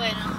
Bueno.